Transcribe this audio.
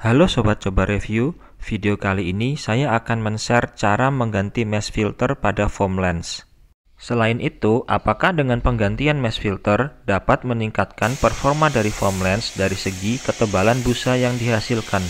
Halo Sobat Coba Review, video kali ini saya akan men-share cara mengganti mesh filter pada foam lens. Selain itu, apakah dengan penggantian mesh filter dapat meningkatkan performa dari foam lens dari segi ketebalan busa yang dihasilkan?